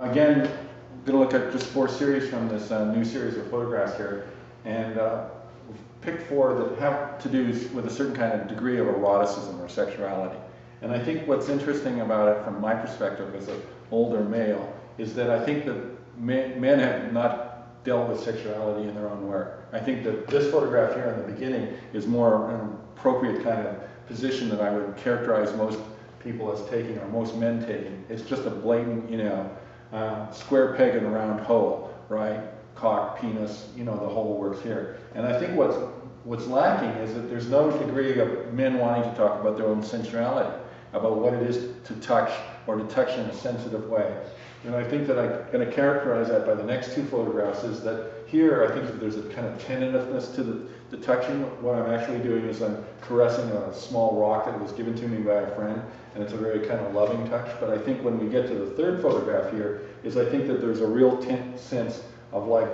Again, going to look at just four series from this uh, new series of photographs here, and uh, we've picked four that have to do with a certain kind of degree of eroticism or sexuality. And I think what's interesting about it from my perspective as an older male is that I think that men have not dealt with sexuality in their own work. I think that this photograph here in the beginning is more an appropriate kind of position that I would characterize most people as taking, or most men taking. It's just a blatant, you know, uh, square peg in a round hole, right? Cock, penis, you know, the whole works here. And I think what's what's lacking is that there's no degree of men wanting to talk about their own sensuality, about what it is to touch or to touch in a sensitive way. And I think that I'm going to characterize that by the next two photographs is that here I think that there's a kind of tentativeness to the, the touching. What I'm actually doing is I'm caressing a small rock that was given to me by a friend, and it's a very kind of loving touch. But I think when we get to the third photograph here, is I think that there's a real sense of like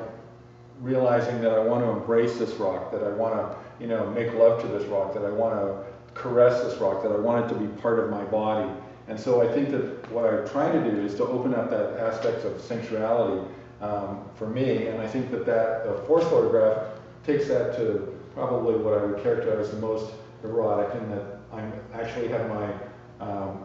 realizing that I want to embrace this rock, that I want to, you know, make love to this rock, that I want to caress this rock, that I want it to be part of my body. And so I think that what I'm trying to do is to open up that aspect of sensuality um, for me. And I think that that the photograph takes that to probably what I would characterize as the most erotic in that I actually have my um,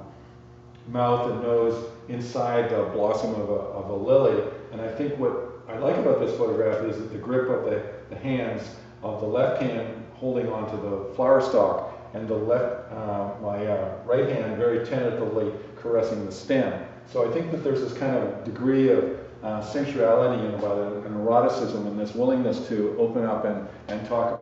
mouth and nose inside the blossom of a, of a lily. And I think what I like about this photograph is that the grip of the, the hands of the left hand holding onto the flower stalk and the left, uh, my uh, right hand very tentatively caressing the stem. So I think that there's this kind of degree of uh, sensuality and eroticism and this willingness to open up and, and talk